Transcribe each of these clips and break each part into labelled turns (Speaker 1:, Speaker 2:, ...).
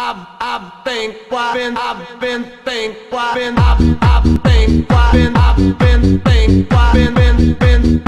Speaker 1: I've I've been why been I've been thinking I've been I've I've been been I've been think why been been been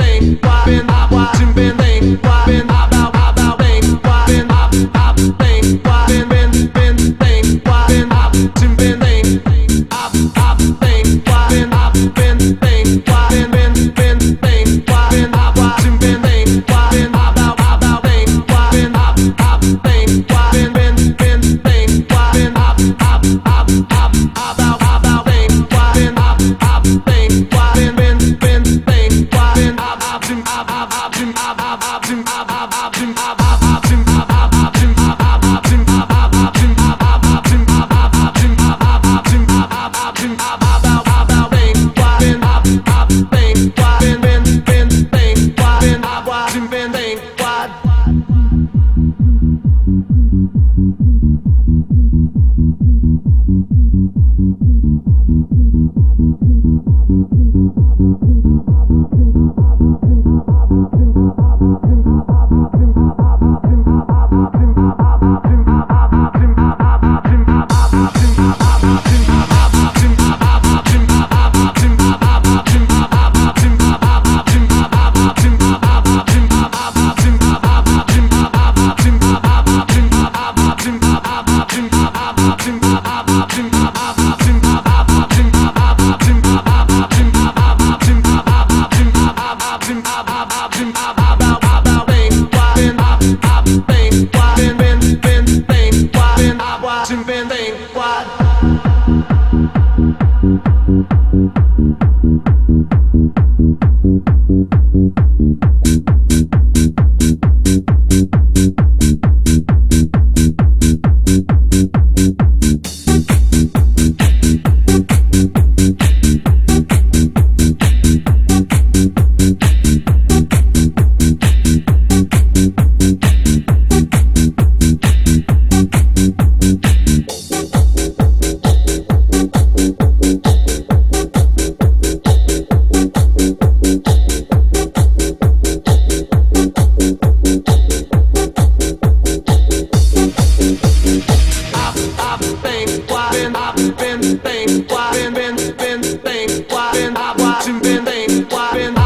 Speaker 1: been, why been